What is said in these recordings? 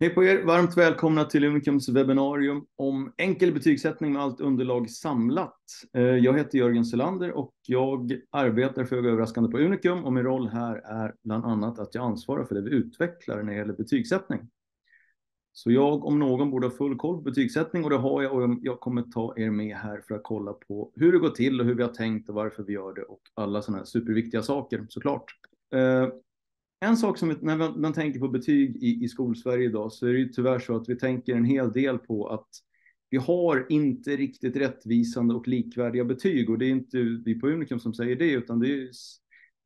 Hej på er! Varmt välkomna till Unicums webbinarium om enkel betygssättning med allt underlag samlat. Eh, jag heter Jörgen Selander och jag arbetar för överraskande på Unicum och min roll här är bland annat att jag ansvarar för det vi utvecklar när det gäller betygssättning. Så jag om någon borde ha full koll på betygssättning och det har jag och jag kommer ta er med här för att kolla på hur det går till och hur vi har tänkt och varför vi gör det och alla sådana här superviktiga saker såklart. Eh, en sak som när man, man tänker på betyg i, i skolsverige idag så är det ju tyvärr så att vi tänker en hel del på att vi har inte riktigt rättvisande och likvärdiga betyg och det är inte vi på Unicum som säger det utan det är,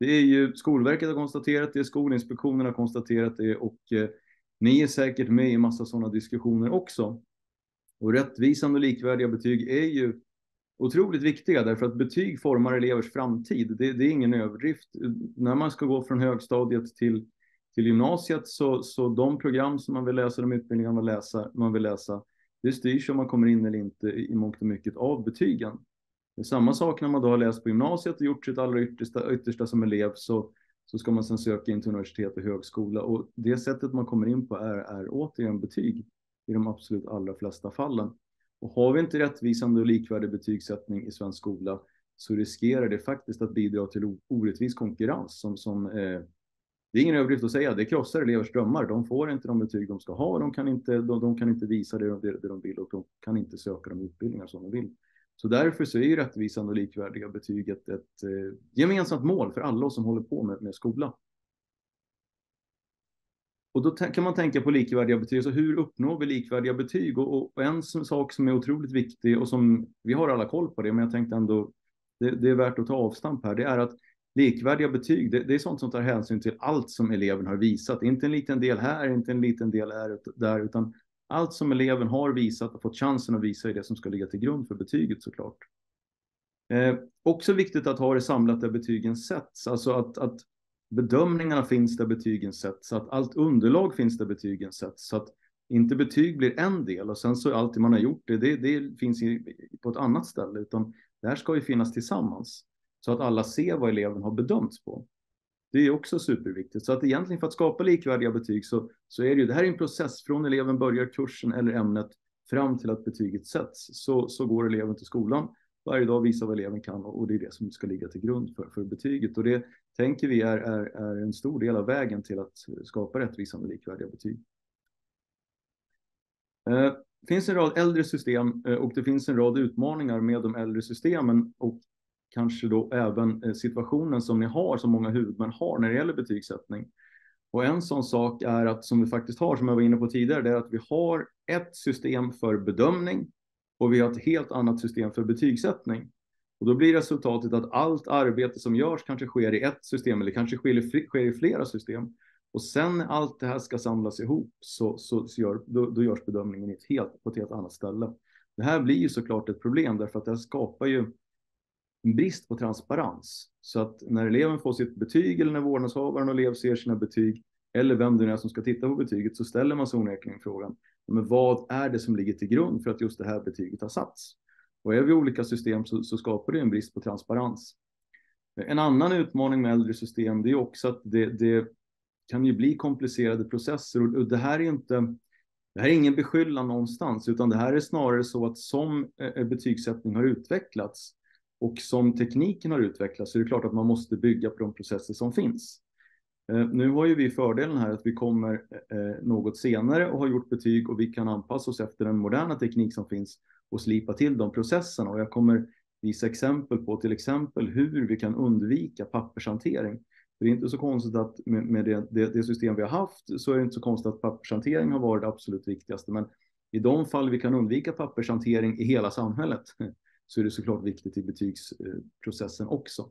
det är ju Skolverket har konstaterat det, Skolinspektionen har konstaterat det och eh, ni är säkert med i massa sådana diskussioner också. Och rättvisande och likvärdiga betyg är ju otroligt viktiga därför att betyg formar elevers framtid. Det, det, är ingen överdrift. När man ska gå från högstadiet till, till gymnasiet så, så de program som man vill läsa, de utbildningar man, läsa, man vill läsa, det styrs om man kommer in eller inte i mångt och mycket av betygen. Det är samma sak när man då har läst på gymnasiet och gjort sitt allra yttersta, yttersta som elev så, så ska man sedan söka in till universitet och högskola och det sättet man kommer in på är, är återigen betyg i de absolut allra flesta fallen. Och har vi inte rättvisande och likvärdig betygssättning i svensk skola så riskerar det faktiskt att bidra till orättvis konkurrens som, som eh, det är ingen överdrift att säga, det krossar elevers drömmar. De får inte de betyg de ska ha, de kan inte, de, de kan inte visa det, det, det, de vill och de kan inte söka de utbildningar som de vill. Så därför så är ju rättvisande och likvärdiga betyg ett, ett eh, gemensamt mål för alla oss som håller på med, med skola. Och då kan man tänka på likvärdiga betyg. Så hur uppnår vi likvärdiga betyg? Och, och, en sak som är otroligt viktig och som vi har alla koll på det, men jag tänkte ändå det, det är värt att ta avstamp här. Det är att likvärdiga betyg, det, det, är sånt som tar hänsyn till allt som eleven har visat. Inte en liten del här, inte en liten del här, där, utan allt som eleven har visat och fått chansen att visa är det som ska ligga till grund för betyget såklart. Eh, också viktigt att ha det samlat där betygen sätts, alltså att, att bedömningarna finns där betygen sätts, så att allt underlag finns där betygen sätts, så att inte betyg blir en del och sen så allt man har gjort det, det, det finns på ett annat ställe, utan det här ska ju finnas tillsammans så att alla ser vad eleven har bedömts på. Det är också superviktigt. Så att egentligen för att skapa likvärdiga betyg så, så är det ju, det här är en process från eleven börjar kursen eller ämnet fram till att betyget sätts. Så, så går eleven till skolan varje dag, visar vad eleven kan och det är det som ska ligga till grund för, för betyget. Och det, tänker vi är, är, är en stor del av vägen till att skapa rättvisande och likvärdiga betyg. Eh, det eh, finns en rad äldre system eh, och det finns en rad utmaningar med de äldre systemen och kanske då även eh, situationen som ni har, som många huvudmän har när det gäller betygssättning. Och en sån sak är att, som vi faktiskt har, som jag var inne på tidigare, det är att vi har ett system för bedömning och vi har ett helt annat system för betygssättning. Och då blir resultatet att allt arbete som görs kanske sker i ett system eller kanske sker i flera system. Och sen när allt det här ska samlas ihop så, så, så gör, då, då görs bedömningen ett helt, på ett helt annat ställe. Det här blir ju såklart ett problem därför att det skapar ju en brist på transparens. Så att när eleven får sitt betyg eller när vårdnadshavaren och elev ser sina betyg eller vem det nu är som ska titta på betyget så ställer man sig onekligen frågan men vad är det som ligger till grund för att just det här betyget har satts? Och är vi olika system så, så skapar det en brist på transparens. En annan utmaning med äldre system det är också att det, det kan ju bli komplicerade processer och det här är inte det här är ingen beskyllan någonstans, utan det här är snarare så att som eh, betygssättning har utvecklats och som tekniken har utvecklats så är det klart att man måste bygga på de processer som finns. Eh, nu har ju vi fördelen här att vi kommer eh, något senare och har gjort betyg och vi kan anpassa oss efter den moderna teknik som finns och slipa till de processerna. Och jag kommer visa exempel på till exempel hur vi kan undvika pappershantering. För det är inte så konstigt att med, det, det, det, system vi har haft så är det inte så konstigt att pappershantering har varit det absolut viktigaste. Men i de fall vi kan undvika pappershantering i hela samhället så är det såklart viktigt i betygsprocessen också.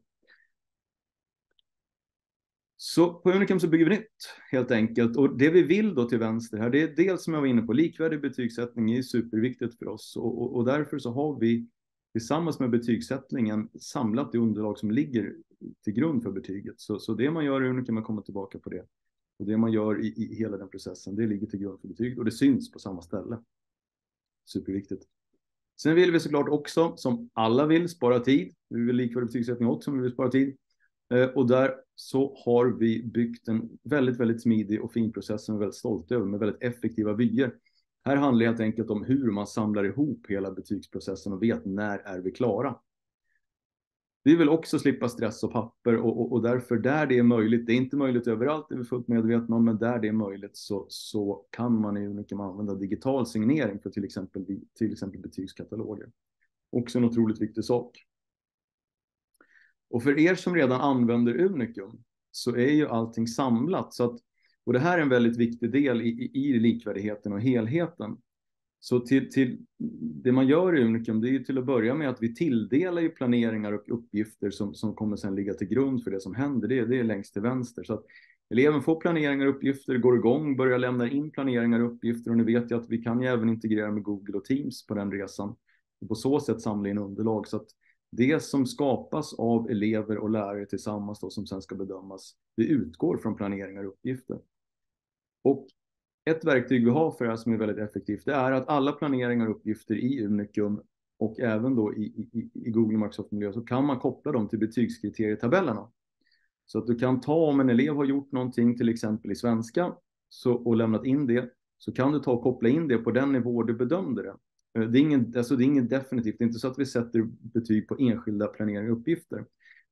Så på Unicum så bygger vi nytt helt enkelt och det vi vill då till vänster här, det är dels som jag var inne på, likvärdig betygssättning är superviktigt för oss och, och, och därför så har vi tillsammans med betygssättningen samlat det underlag som ligger till grund för betyget. Så, så det man gör i Unicum, man kommer tillbaka på det. Och det man gör i, i hela den processen, det ligger till grund för betyget och det syns på samma ställe. Superviktigt. Sen vill vi såklart också, som alla vill, spara tid. Vi vill likvärdig betygssättning också, men vi vill spara tid. Eh, och där så har vi byggt en väldigt, väldigt smidig och fin process som vi är väldigt stolta över med väldigt effektiva vyer. Här handlar det helt enkelt om hur man samlar ihop hela betygsprocessen och vet när är vi klara. Vi vill också slippa stress och papper och, och, och, därför där det är möjligt, det är inte möjligt överallt, det är vi fullt medvetna om, men där det är möjligt så, så kan man i Unicum använda digital signering för till exempel, till exempel betygskataloger. Också en otroligt viktig sak. Och för er som redan använder Unicum så är ju allting samlat. Så att, och det här är en väldigt viktig del i, i, i likvärdigheten och helheten. Så till, till, det man gör i Unicum, det är ju till att börja med att vi tilldelar ju planeringar och uppgifter som, som kommer sen ligga till grund för det som händer. Det, det är längst till vänster. Så att eleven får planeringar och uppgifter, går igång, börjar lämna in planeringar och uppgifter och nu vet jag att vi kan ju även integrera med Google och Teams på den resan och på så sätt samla in underlag. Så att det som skapas av elever och lärare tillsammans då, som sen ska bedömas, det utgår från planeringar och uppgifter. Och ett verktyg vi har för det här som är väldigt effektivt, det är att alla planeringar och uppgifter i Unicum och även då i, i, i Google Microsoft-miljö så kan man koppla dem till betygskriterietabellerna. Så att du kan ta om en elev har gjort någonting, till exempel i svenska, så, och lämnat in det, så kan du ta och koppla in det på den nivå du bedömde det. Eh, det är, ingen, alltså det är ingen definitivt, det är inte så att vi sätter betyg på enskilda planeringar och uppgifter.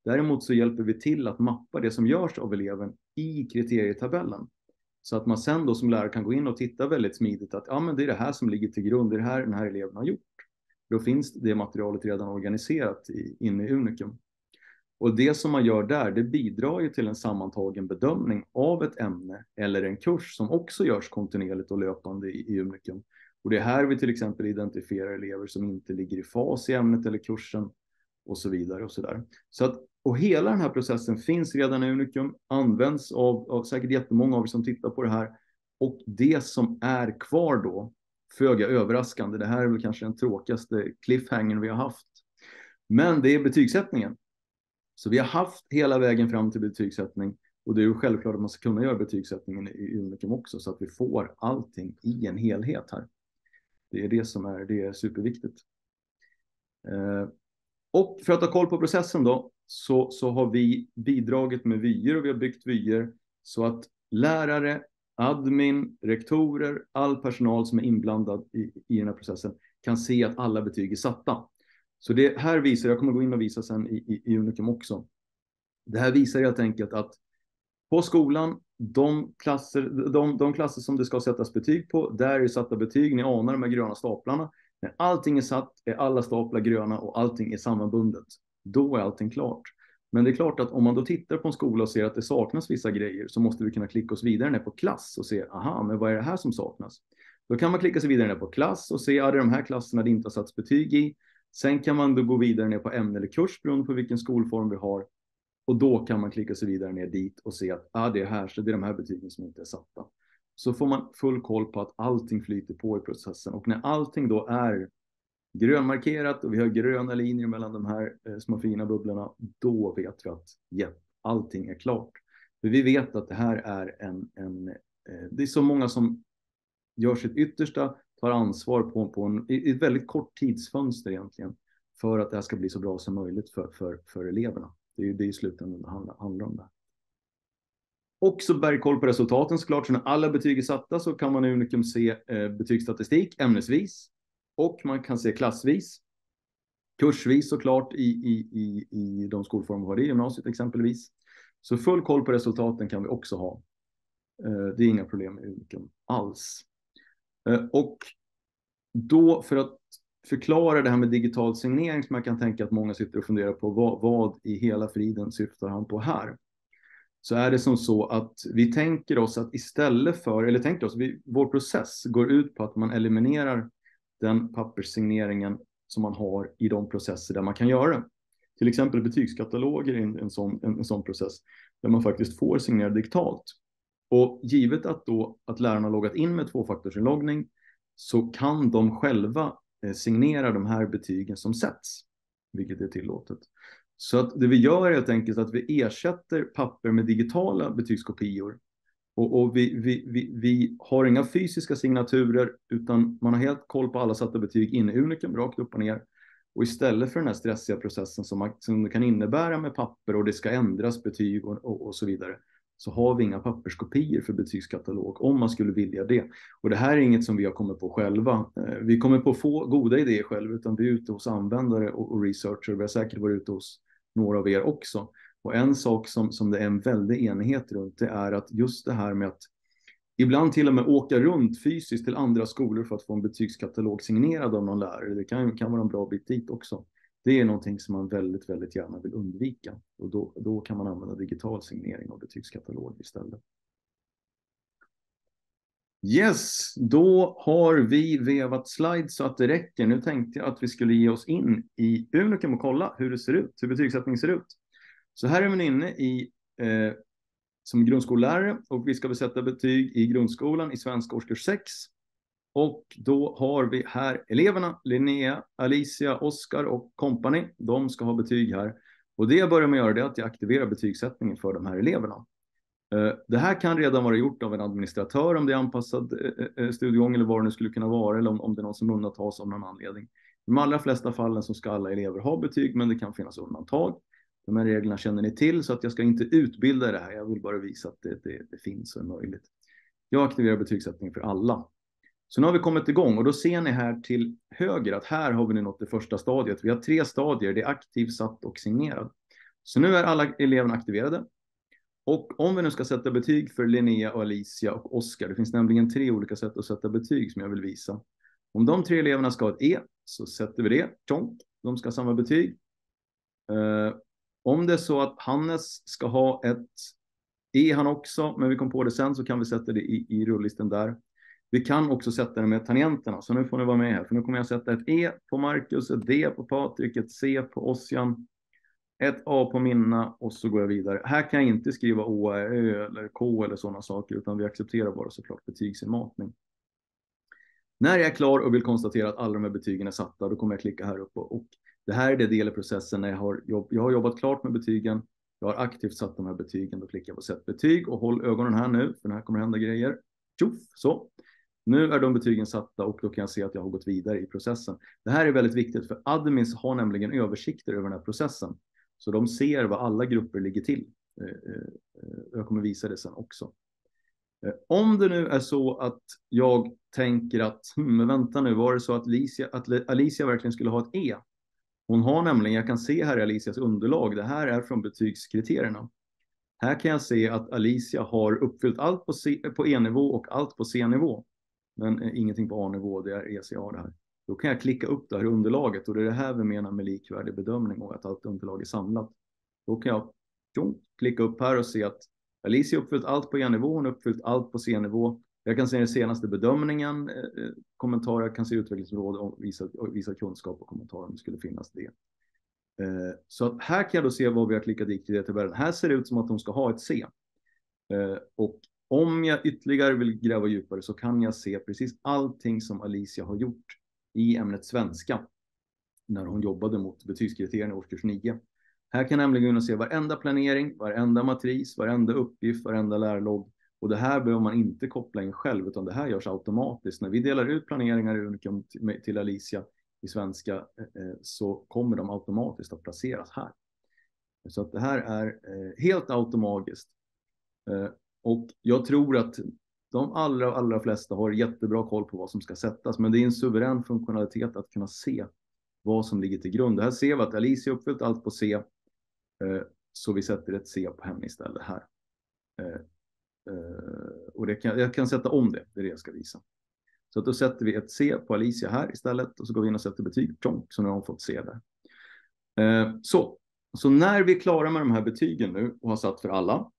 Däremot så hjälper vi till att mappa det som görs av eleven i kriterietabellen. Så att man sen då som lärare kan gå in och titta väldigt smidigt att ja, men det är det här som ligger till grund, det är det här den här eleven har gjort. Då finns det materialet redan organiserat i, inne i Unicum. Och det som man gör där, det bidrar ju till en sammantagen bedömning av ett ämne eller en kurs som också görs kontinuerligt och löpande i, i Unicum. Och det är här vi till exempel identifierar elever som inte ligger i fas i ämnet eller kursen och så vidare och så där. Så att, och hela den här processen finns redan i Unicum, används av, av säkert jättemånga av er som tittar på det här. Och det som är kvar då, föga överraskande, det här är väl kanske den tråkigaste cliffhangern vi har haft. Men det är betygssättningen. Så vi har haft hela vägen fram till betygssättning och det är ju självklart att man ska kunna göra betygssättningen i Unicum också så att vi får allting i en helhet här. Det är det som är, det är superviktigt. Eh, och för att ha koll på processen då, så, så har vi bidragit med vyer och vi har byggt vyer så att lärare, admin, rektorer, all personal som är inblandad i, i den här processen kan se att alla betyg är satta. Så det här visar, jag kommer gå in och visa sen i, i, i Unicum också. Det här visar helt enkelt att på skolan de klasser, de, de klasser som det ska sättas betyg på, där är satta betyg. Ni anar de här gröna staplarna. När allting är satt är alla staplar gröna och allting är sammanbundet. Då är allting klart. Men det är klart att om man då tittar på en skola och ser att det saknas vissa grejer så måste vi kunna klicka oss vidare ner på klass och se, aha, men vad är det här som saknas? Då kan man klicka sig vidare ner på klass och se, ja, det är de här klasserna det inte har satts betyg i. Sen kan man då gå vidare ner på ämne eller kurs beroende på vilken skolform vi har. Och då kan man klicka sig vidare ner dit och se att ah, det är här, så det är de här betygen som inte är satta. Så får man full koll på att allting flyter på i processen och när allting då är grönmarkerat och vi har gröna linjer mellan de här eh, små fina bubblorna, då vet vi att yeah, allting är klart. För vi vet att det här är en, en eh, det är så många som gör sitt yttersta, tar ansvar på, på en, i ett väldigt kort tidsfönster egentligen, för att det här ska bli så bra som möjligt för, för, för eleverna. Det är ju det i slutändan det handlar, handlar om. Det. Också bergkoll på resultaten såklart. Så när alla betyg är satta så kan man i Unicum se eh, betygsstatistik ämnesvis och man kan se klassvis. Kursvis såklart i, i, i, i de skolformer vi har i gymnasiet exempelvis. Så full koll på resultaten kan vi också ha. Eh, det är inga problem med Unicum alls. Eh, och då för att förklara det här med digital signering som jag kan tänka att många sitter och funderar på. Vad, vad i hela friden syftar han på här? Så är det som så att vi tänker oss att istället för, eller tänker oss, vi, vår process går ut på att man eliminerar den papperssigneringen som man har i de processer där man kan göra det. Till exempel betygskataloger är en, en, sån, en, en sån process där man faktiskt får signera digitalt. Och givet att, då, att lärarna har loggat in med tvåfaktorsinloggning så kan de själva Eh, signerar de här betygen som sätts, vilket är tillåtet. Så att det vi gör är helt enkelt att vi ersätter papper med digitala betygskopior. Och, och vi, vi, vi, vi, har inga fysiska signaturer utan man har helt koll på alla satta betyg inne i Unicum, rakt upp och ner. Och istället för den här stressiga processen som, man, som det kan innebära med papper och det ska ändras betyg och, och, och så vidare, så har vi inga papperskopior för betygskatalog om man skulle vilja det. Och det här är inget som vi har kommit på själva. Eh, vi kommer på få goda idéer själva, utan vi är ute hos användare och, och researcher. Vi har säkert varit ute hos några av er också. Och en sak som, som det är en väldig enighet runt, det är att just det här med att ibland till och med åka runt fysiskt till andra skolor för att få en betygskatalog signerad av någon lärare. Det kan, kan vara en bra bit dit också. Det är någonting som man väldigt, väldigt gärna vill undvika och då, då kan man använda digital signering av betygskatalog istället. Yes, då har vi vevat slides så att det räcker. Nu tänkte jag att vi skulle ge oss in i Unikum och kolla hur det ser ut, hur betygssättningen ser ut. Så här är man inne i eh, som grundskollärare och vi ska besätta betyg i grundskolan i svenska årskurs 6. Och då har vi här eleverna, Linnea, Alicia, Oskar och kompani. De ska ha betyg här. Och det jag börjar med att göra är att jag aktiverar betygssättningen för de här eleverna. Eh, det här kan redan vara gjort av en administratör om det är anpassad eh, eh, studiegång eller vad det nu skulle kunna vara eller om det är någon som undantas av någon anledning. I de allra flesta fallen så ska alla elever ha betyg men det kan finnas undantag. De här reglerna känner ni till så att jag ska inte utbilda det här. Jag vill bara visa att det, det, det finns och är möjligt. Jag aktiverar betygssättning för alla. Så nu har vi kommit igång och då ser ni här till höger att här har vi nu nått det första stadiet. Vi har tre stadier. Det är aktiv, satt och signerad. Så nu är alla eleverna aktiverade. Och om vi nu ska sätta betyg för Linnea, och Alicia och Oskar, det finns nämligen tre olika sätt att sätta betyg som jag vill visa. Om de tre eleverna ska ha ett E så sätter vi det, tjonk, de ska ha samma betyg. Eh, om det är så att Hannes ska ha ett E han också, men vi kom på det sen så kan vi sätta det i, i rullisten där. Vi kan också sätta det med tangenterna, så nu får ni vara med här, för nu kommer jag sätta ett E på Marcus, ett D på Patrik, ett C på Ossian, ett A på Minna och så går jag vidare. Här kan jag inte skriva Å, Ö eller K eller sådana saker, utan vi accepterar bara såklart betygsinmatning. När jag är klar och vill konstatera att alla de här betygen är satta, då kommer jag klicka här uppe och det här är det del i processen när jag har, jobb, jag har jobbat klart med betygen. Jag har aktivt satt de här betygen. Då klickar jag på sätt betyg och håll ögonen här nu, för här kommer hända grejer. Tjoff, så. Nu är de betygen satta och då kan jag se att jag har gått vidare i processen. Det här är väldigt viktigt för admins har nämligen översikter över den här processen. Så de ser vad alla grupper ligger till. Eh, eh, eh, jag kommer visa det sen också. Om det nu är så att jag tänker att, hmm, vänta nu, var det så att Alicia, att Alicia verkligen skulle ha ett E? Hon har nämligen, jag kan se här i Alicias underlag, det här är från betygskriterierna. Här kan jag se att Alicia har uppfyllt allt på, C, på E-nivå och allt på C-nivå. Men eh, ingenting på A-nivå, det är ECA det här. Då kan jag klicka upp det här underlaget och det är det här vi menar med likvärdig bedömning och att allt underlag är samlat. Då kan jag tjong, klicka upp här och se att Alicia uppfyllt allt på E-nivå, hon uppfyllt allt på C-nivå jag kan se den senaste bedömningen, eh, eh kommentarer, jag kan se utvecklingsområde och visa, visa kunskap och kommentarer om det skulle finnas det. Eh, så här kan jag då se vad vi har klickat i kriterietabellen. E här ser det ut som att de ska ha ett C. Eh, och om jag ytterligare vill gräva djupare så kan jag se precis allting som Alicia har gjort i ämnet svenska när hon jobbade mot betygskriterierna i årskurs 9. Här kan jag nämligen se varenda planering, varenda matris, varenda uppgift, varenda lärlogg och det här behöver man inte koppla in själv, utan det här görs automatiskt. När vi delar ut planeringar i Unicum till Alicia i svenska eh, eh, så kommer de automatiskt att placeras här. Så att det här är eh, helt automatiskt. Och jag tror att de allra, allra flesta har jättebra koll på vad som ska sättas, men det är en suverän funktionalitet att kunna se vad som ligger till grund. Här ser vi att Alicia uppfyllt allt på C, eh, så vi sätter ett C på henne istället här. Eh, eh, och det kan, jag kan sätta om det, det är det jag ska visa. Så att då sätter vi ett C på Alicia här istället och så går vi in och sätter betyg, tjonk, så nu har hon fått C där. Eh, så, så när vi är klara med de här betygen nu och har satt för alla,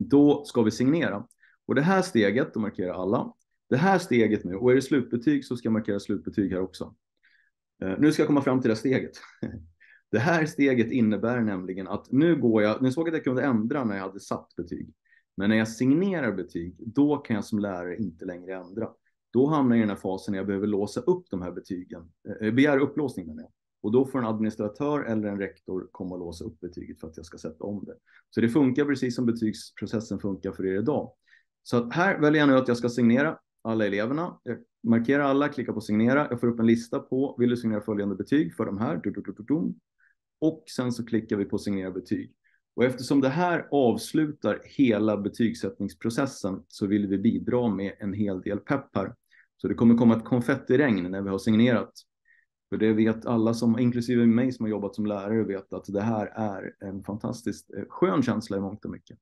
då ska vi signera. Och det här steget, då markerar alla. Det här steget nu, och är det slutbetyg så ska jag markera slutbetyg här också. Eh, nu ska jag komma fram till det här steget. Det här steget innebär nämligen att nu går jag, ni såg att jag kunde ändra när jag hade satt betyg. Men när jag signerar betyg, då kan jag som lärare inte längre ändra. Då hamnar jag i den här fasen när jag behöver låsa upp de här betygen, eh, begära upplåsning menar jag. Och då får en administratör eller en rektor komma och låsa upp betyget för att jag ska sätta om det. Så det funkar precis som betygsprocessen funkar för er idag. Så att här väljer jag nu att jag ska signera alla eleverna. Jag markera alla, klicka på signera. Jag får upp en lista på, vill du signera följande betyg för de här? Och sen så klickar vi på signera betyg. Och eftersom det här avslutar hela betygssättningsprocessen så vill vi bidra med en hel del pepp här. Så det kommer komma ett konfettiregn när vi har signerat. För det vet alla som, inklusive mig som har jobbat som lärare, vet att det här är en fantastiskt eh, skön känsla i mångt och mycket.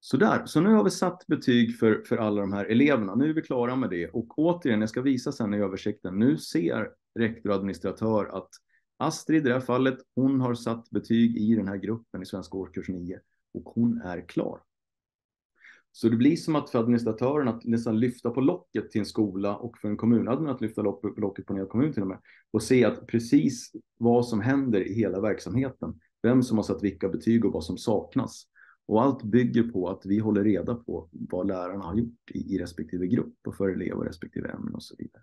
Sådär, så nu har vi satt betyg för, för alla de här eleverna. Nu är vi klara med det. Och återigen, jag ska visa sen i översikten. Nu ser rektor och administratör att Astrid i det här fallet, hon har satt betyg i den här gruppen i svenska årskurs 9 och hon är klar. Så det blir som att för administratören att nästan lyfta på locket till en skola och för en kommunadmin att lyfta locket på en hel kommun till och med och se att precis vad som händer i hela verksamheten, vem som har satt vilka betyg och vad som saknas. Och allt bygger på att vi håller reda på vad lärarna har gjort i, i respektive grupp och för elever respektive ämnen och så vidare.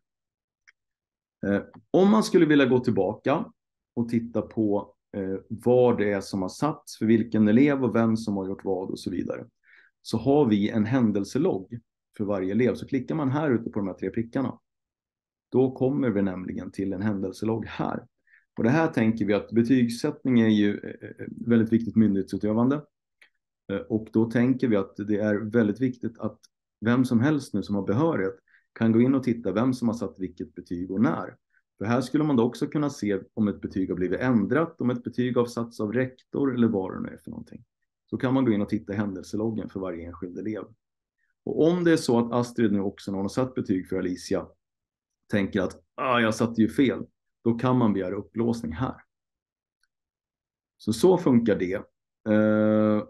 Eh, om man skulle vilja gå tillbaka och titta på eh, vad det är som har satts för vilken elev och vem som har gjort vad och så vidare. Så har vi en händelselogg för varje elev. Så klickar man här ute på de här tre prickarna. Då kommer vi nämligen till en händelselogg här. Och det här tänker vi att betygssättning är ju eh, eh, väldigt viktigt myndighetsutövande. Eh, och då tänker vi att det är väldigt viktigt att vem som helst nu som har behörighet kan gå in och titta vem som har satt vilket betyg och när. För här skulle man då också kunna se om ett betyg har blivit ändrat, om ett betyg har satts av rektor eller vad det nu är för någonting. Så kan man gå in och titta i händelseloggen för varje enskild elev. Och om det är så att Astrid nu också när hon har satt betyg för Alicia tänker att ah, jag satte ju fel, då kan man begära upplåsning här. Så så funkar det. Uh,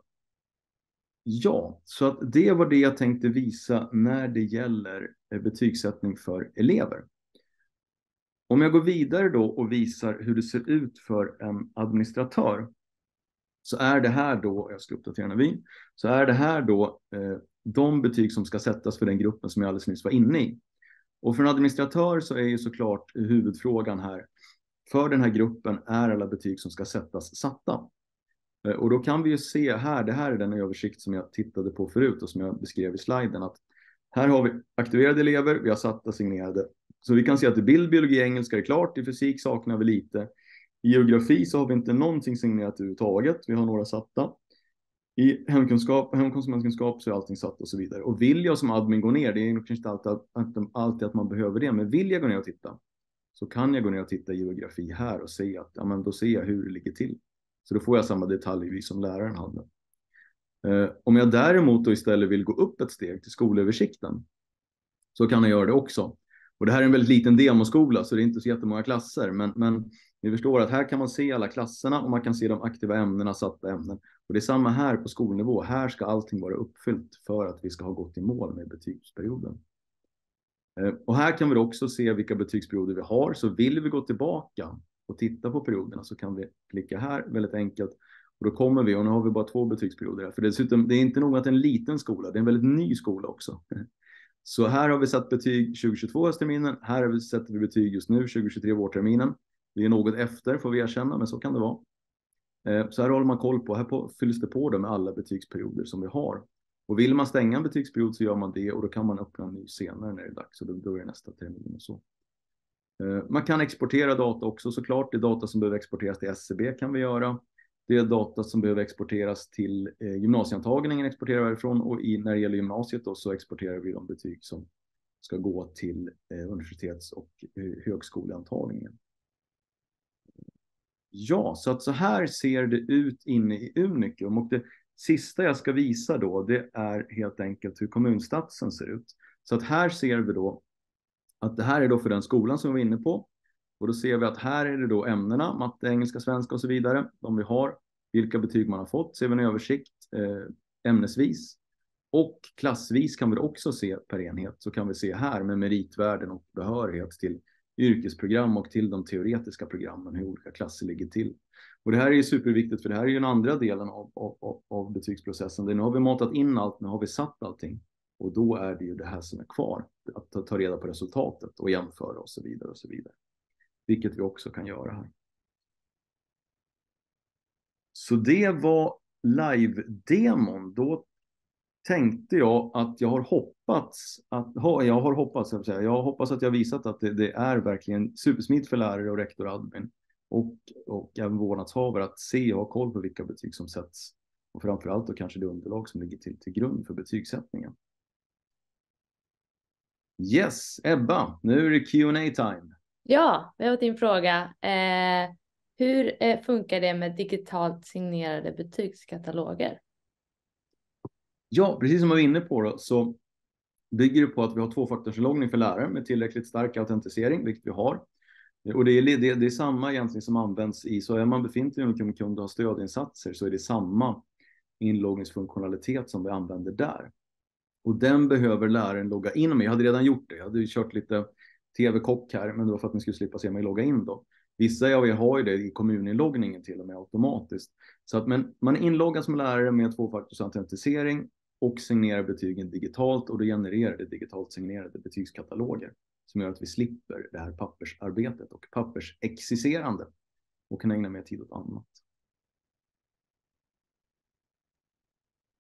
ja, så att det var det jag tänkte visa när det gäller eh, betygssättning för elever. Om jag går vidare då och visar hur det ser ut för en administratör så är det här då, jag ska uppdatera Navin, så är det här då eh, de betyg som ska sättas för den gruppen som jag alldeles nyss var inne i. Och för en administratör så är ju såklart huvudfrågan här, för den här gruppen är alla betyg som ska sättas satta. Eh, och då kan vi ju se här, det här är den översikt som jag tittade på förut och som jag beskrev i sliden, att här har vi aktiverade elever, vi har satta signerade så vi kan se att i bild, biologi, engelska är klart. I fysik saknar vi lite. I geografi så har vi inte någonting signerat överhuvudtaget. Vi har några satta. I hemkunskap, hemkonsumentkunskap så är allting satt och så vidare. Och vill jag som admin gå ner, det är kanske inte alltid att, alltid att man behöver det, men vill jag gå ner och titta så kan jag gå ner och titta i geografi här och se att ja, men då ser jag hur det ligger till. Så då får jag samma detaljer som läraren hade. Eh, om jag däremot då istället vill gå upp ett steg till skolöversikten så kan jag göra det också. Och det här är en väldigt liten demoskola så det är inte så jättemånga klasser. Men, men ni förstår att här kan man se alla klasserna och man kan se de aktiva ämnena, satta ämnen. Och det är samma här på skolnivå. Här ska allting vara uppfyllt för att vi ska ha gått i mål med betygsperioden. Eh, och här kan vi också se vilka betygsperioder vi har. Så vill vi gå tillbaka och titta på perioderna så kan vi klicka här väldigt enkelt. Och då kommer vi, och nu har vi bara två betygsperioder här. För dessutom, det är inte nog att det är en liten skola, det är en väldigt ny skola också. Så här har vi satt betyg 2022 höstterminen. Här sätter vi betyg just nu 2023 vårterminen. Vi är något efter får vi erkänna, men så kan det vara. Eh, så här håller man koll på. Här fylls det på med alla betygsperioder som vi har. Och vill man stänga en betygsperiod så gör man det och då kan man öppna en ny senare när det är dags. Och då börjar nästa termin och så. Eh, man kan exportera data också såklart. Det är data som behöver exporteras till SCB kan vi göra. Det är data som behöver exporteras till eh, gymnasieantagningen exporterar vi ifrån och i, när det gäller gymnasiet då, så exporterar vi de betyg som ska gå till universitets och högskoleantagningen. Ja, så att så här ser det ut inne i Unikum och det sista jag ska visa då, det är helt enkelt hur kommunstatsen ser ut. Så att här ser vi då att det här är då för den skolan som vi var inne på. Och då ser vi att här är det då ämnena, matte, engelska, svenska och så vidare, de vi har. Vilka betyg man har fått ser vi en översikt eh, ämnesvis. Och klassvis kan vi också se per enhet, så kan vi se här med meritvärden och behörighet till yrkesprogram och till de teoretiska programmen, hur olika klasser ligger till. Och det här är ju superviktigt, för det här är ju den andra delen av, av, av betygsprocessen. nu har vi matat in allt, nu har vi satt allting. Och då är det ju det här som är kvar, att ta reda på resultatet och jämföra och så vidare och så vidare vilket vi också kan göra här. Så det var live-demon. Då tänkte jag att jag har hoppats att, jag har hoppats, jag, säga, jag har hoppats att jag visat att det, det är verkligen supersmidigt för lärare och rektor och admin och, och även vårdnadshavare att se och ha koll på vilka betyg som sätts och framförallt då kanske det underlag som ligger till, till grund för betygssättningen. Yes, Ebba, nu är det Q&A time. Ja, vi har din fråga. Eh, hur eh, funkar det med digitalt signerade betygskataloger? Ja, precis som jag var inne på då, så bygger det på att vi har tvåfaktorsinloggning för lärare med tillräckligt stark autentisering, vilket vi har. Och det är, det, det är samma egentligen som används i, så är man befintlig inom kund och har stödinsatser så är det samma inloggningsfunktionalitet som vi använder där. Och den behöver läraren logga in med. Jag hade redan gjort det. Jag hade kört lite tv-kock här, men det var för att ni skulle slippa se mig logga in då. Vissa av er har ju det i kommuninloggningen till och med automatiskt. Så att men, man är inloggad som lärare med tvåfaktorsautentisering och signerar betygen digitalt och då genererar det digitalt signerade betygskataloger som gör att vi slipper det här pappersarbetet och pappersexercerande och kan ägna mer tid åt annat.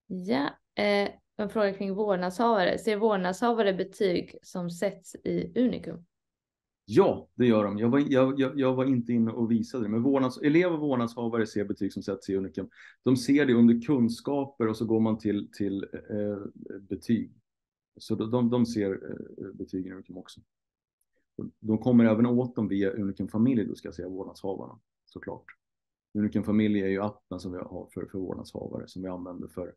Ja, eh, en fråga kring vårdnadshavare. Ser vårdnadshavare betyg som sätts i Unikum? Ja, det gör de. Jag var, jag, jag, jag var inte inne och visade det, men vårdnads, elever och vårdnadshavare ser betyg som sätts i Unikum. De ser det under kunskaper och så går man till, till eh, betyg. Så de, de ser eh, betygen i Unikum också. De kommer även åt dem via Unikum Familj, då ska jag säga vårdnadshavarna såklart. Unikum Familj är ju appen som vi har för, för vårdnadshavare som vi använder för,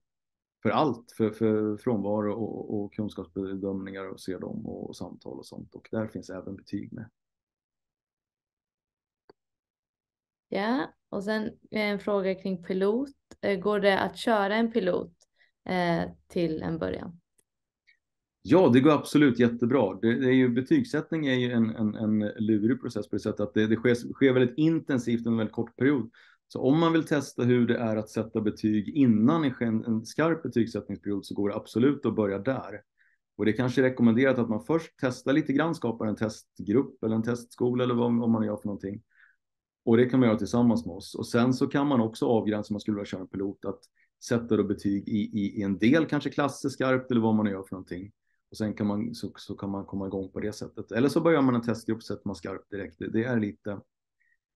för allt, för, för frånvaro och, och kunskapsbedömningar och ser dem och, och samtal och sånt. Och där finns även betyg med. Ja, och sen en fråga kring pilot. Eh, går det att köra en pilot eh, till en början? Ja, det går absolut jättebra. Det, det är ju, betygssättning är ju en, en, en lurig process på det sättet att det, det sker, sker väldigt intensivt under en väldigt kort period. Så om man vill testa hur det är att sätta betyg innan en, skarp betygssättningsperiod så går det absolut att börja där. Och det är kanske är rekommenderat att man först testar lite grann, skapar en testgrupp eller en testskola eller vad, vad man gör för någonting. Och det kan man göra tillsammans med oss. Och sen så kan man också avgränsa om man skulle vilja köra en pilot att sätta då betyg i, i, i en del, kanske klasser skarpt eller vad man gör för någonting. Och sen kan man, så, så kan man komma igång på det sättet. Eller så börjar man en testgrupp och sätter man skarpt direkt. Det, det, är lite,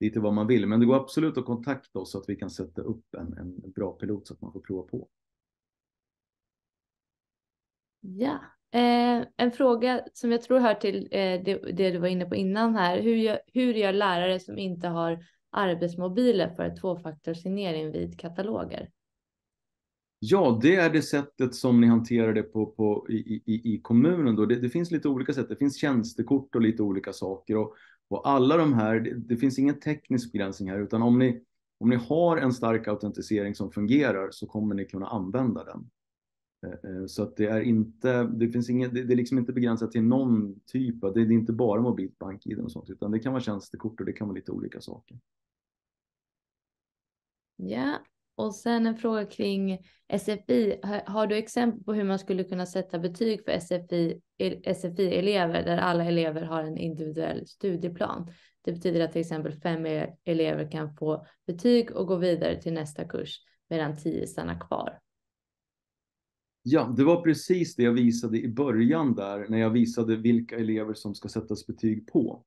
lite vad man vill. Men det går absolut att kontakta oss så att vi kan sätta upp en, en bra pilot så att man får prova på. Ja, eh, en fråga som jag tror hör till eh, det, det, du var inne på innan här. Hur gör, hur gör lärare som inte har arbetsmobiler för tvåfaktorsignering vid kataloger? Ja, det är det sättet som ni hanterar det på, på i, i, i, kommunen. Då. Det, det, finns lite olika sätt. Det finns tjänstekort och lite olika saker. Och, och alla de här, det, det, finns ingen teknisk begränsning här, utan om ni, om ni har en stark autentisering som fungerar så kommer ni kunna använda den. Eh, eh, så att det är inte, det finns ingen, det är liksom inte begränsat till någon typ av, det är inte bara mobilt bank-id och sånt, utan det kan vara tjänstekort och det kan vara lite olika saker. Ja, och sen en fråga kring SFI. Har du exempel på hur man skulle kunna sätta betyg för SFI, SFI-elever där alla elever har en individuell studieplan? Det betyder att till exempel fem e, elever kan få betyg och gå vidare till nästa kurs medan tio stannar kvar. Ja, det var precis det jag visade i början där när jag visade vilka elever som ska sättas betyg på.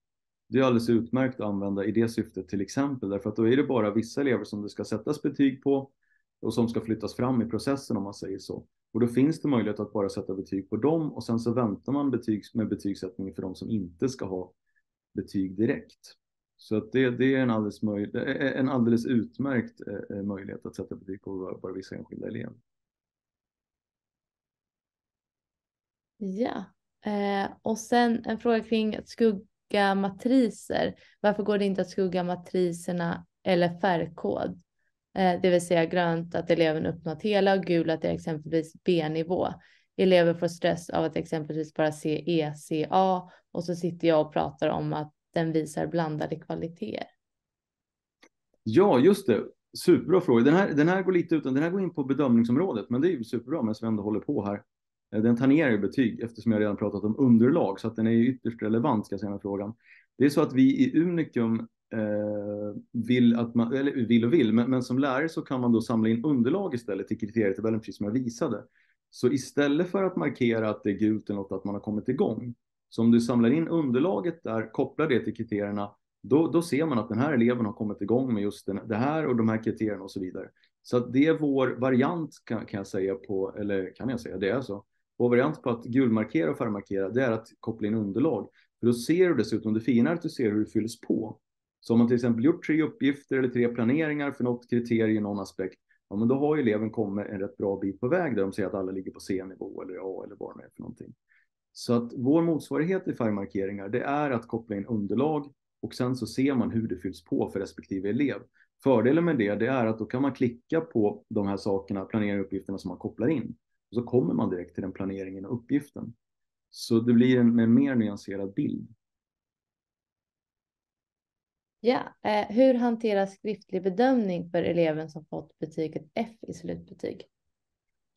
Det är alldeles utmärkt att använda i det syftet till exempel, därför att då är det bara vissa elever som det ska sättas betyg på och som ska flyttas fram i processen om man säger så. Och då finns det möjlighet att bara sätta betyg på dem och sen så väntar man betyg, med betygssättningen för de som inte ska ha betyg direkt. Så att det, det är en alldeles, möj, en alldeles utmärkt eh, eh, möjlighet att sätta betyg på bara vissa enskilda elever. Ja, eh, och sen en fråga kring skugg skugga matriser. Varför går det inte att skugga matriserna eller färgkod? Eh, det vill säga grönt att eleven uppnått hela och gul att det är exempelvis B-nivå. Elever får stress av att exempelvis bara se ECA och så sitter jag och pratar om att den visar blandade kvaliteter. Ja, just det. Superbra fråga. Den här, den här går lite utan, den här går in på bedömningsområdet, men det är ju superbra medan vi ändå håller på här. Eh, den tangerar ju betyg eftersom jag redan pratat om underlag så att den är ju ytterst relevant ska jag säga med frågan. Det är så att vi i Unikum eh, vill att man, eller vill och vill, men, men, som lärare så kan man då samla in underlag istället till kriterietabellen precis som jag visade. Så istället för att markera att det är gult eller något att man har kommit igång, så om du samlar in underlaget där, kopplar det till kriterierna, då, då ser man att den här eleven har kommit igång med just den, det här och de här kriterierna och så vidare. Så att det är vår variant kan, kan jag säga på, eller kan jag säga, det är så. Vår variant på att gulmarkera och färgmarkera, det är att koppla in underlag. För då ser du dessutom, det fina är att du ser hur det fylls på. Så om man till exempel gjort tre uppgifter eller tre planeringar för något kriterium, någon aspekt, ja men då har ju eleven kommit en rätt bra bit på väg där de ser att alla ligger på C-nivå eller A eller vad det är för någonting. Så att vår motsvarighet i färgmarkeringar, det är att koppla in underlag och sen så ser man hur det fylls på för respektive elev. Fördelen med det, det är att då kan man klicka på de här sakerna, planeringuppgifterna som man kopplar in. Och så kommer man direkt till den planeringen och uppgiften. Så det blir en, en mer nyanserad bild. Ja, eh, hur hanteras skriftlig bedömning för eleven som fått betyget F i slutbetyg?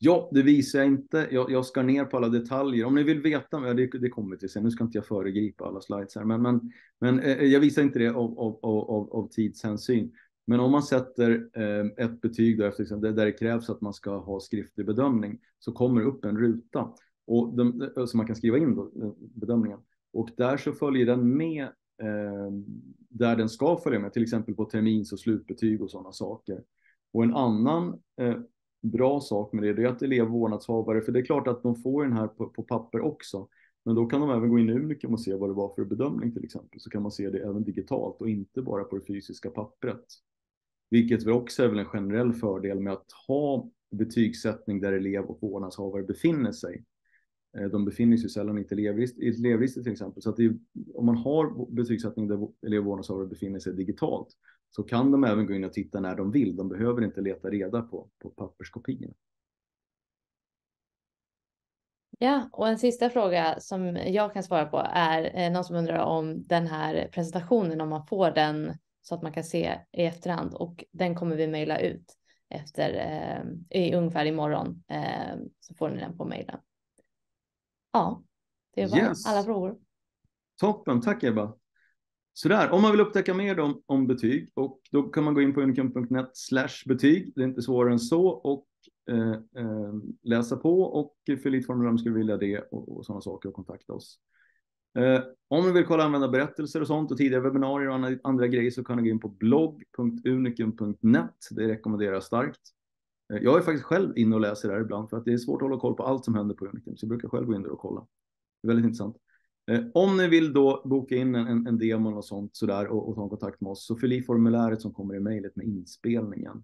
Ja, det visar jag inte. Jag, jag ska ner på alla detaljer. Om ni vill veta, ja, det, det kommer till sen. Nu ska inte jag föregripa alla slides här, men, men, men eh, jag visar inte det av, av, av, av tidshänsyn. Men om man sätter eh, ett betyg där, efter, där det krävs att man ska ha skriftlig bedömning så kommer det upp en ruta och de, eh, så man kan skriva in då, eh, bedömningen. Och där så följer den med eh, där den ska följa med, till exempel på termins och slutbetyg och sådana saker. Och en annan eh, bra sak med det, det är att elev och vårdnadshavare, för det är klart att de får den här på, på papper också, men då kan de även gå in i Unicum och se vad det var för bedömning till exempel, så kan man se det även digitalt och inte bara på det fysiska pappret. Vilket väl också är väl en generell fördel med att ha betygssättning där elev och vårdnadshavare befinner sig. Eh, de befinner sig sällan i ett elevregister till exempel. Så att är, om man har betygssättning där elev och vårdnadshavare befinner sig digitalt så kan de även gå in och titta när de vill. De behöver inte leta reda på, på papperskopiorna. Ja, och en sista fråga som jag kan svara på är eh, någon som undrar om den här presentationen, om man får den så att man kan se i efterhand och den kommer vi mejla ut efter eh, i ungefär imorgon eh, så får ni den på mejlen. Ja, det var yes. alla frågor. Toppen, tack Ebba. Sådär, om man vill upptäcka mer om, om betyg och då kan man gå in på unicum.net betyg. Det är inte svårare än så och eh, eh, läsa på och fylla i ett formulär om man skulle vilja det och, och sådana saker och kontakta oss. Eh, om ni vill kolla användarberättelser och sånt och tidigare webbinarier och andra, grejer så kan ni gå in på blogg.unikum.net. Det rekommenderar jag starkt. Eh, jag är faktiskt själv inne och läser där ibland för att det är svårt att hålla koll på allt som händer på Unikum Så jag brukar själv gå in där och kolla. Det är väldigt intressant. Eh, om ni vill då boka in en, en, en demo och sånt sådär och, och ta kontakt med oss så fyll i formuläret som kommer i mejlet med inspelningen.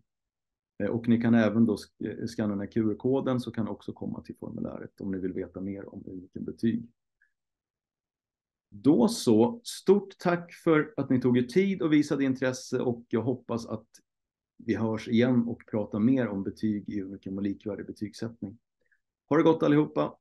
Och ni kan även då skanna den här QR-koden så kan också komma till formuläret om ni vill veta mer om Unikum betyg. Då så, stort tack för att ni tog er tid och visade intresse och jag hoppas att vi hörs igen och pratar mer om betyg i olika och likvärdig betygssättning. Ha det gott allihopa!